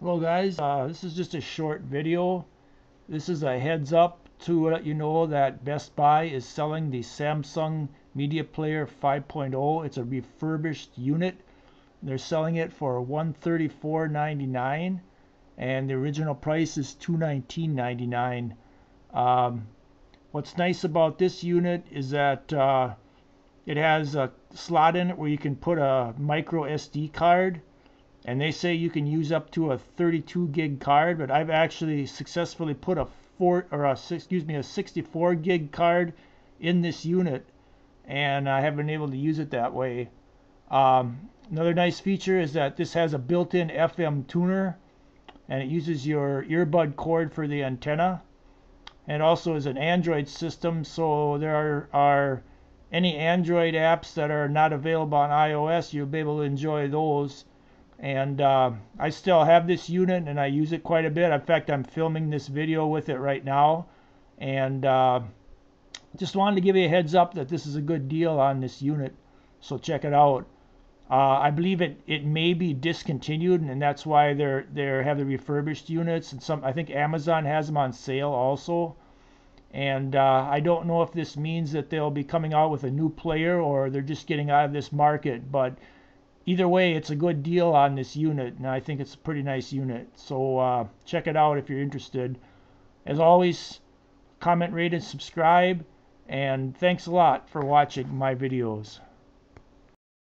Hello guys, uh, this is just a short video. This is a heads up to let you know that Best Buy is selling the Samsung Media Player 5.0. It's a refurbished unit. They're selling it for $134.99 and the original price is $219.99. Um, what's nice about this unit is that uh, it has a slot in it where you can put a micro SD card and they say you can use up to a 32 gig card but I've actually successfully put a four or a excuse me a 64 gig card in this unit and I have been able to use it that way. Um, another nice feature is that this has a built-in FM tuner and it uses your earbud cord for the antenna. And also is an Android system so there are, are any Android apps that are not available on iOS you'll be able to enjoy those and uh, I still have this unit and I use it quite a bit. In fact, I'm filming this video with it right now and uh, just wanted to give you a heads up that this is a good deal on this unit so check it out. Uh, I believe it, it may be discontinued and that's why they're they have the refurbished units and some I think Amazon has them on sale also and uh, I don't know if this means that they'll be coming out with a new player or they're just getting out of this market but either way, it's a good deal on this unit, and I think it's a pretty nice unit. So uh, check it out if you're interested. As always, comment, rate, and subscribe, and thanks a lot for watching my videos.